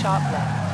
Sharp left.